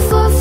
for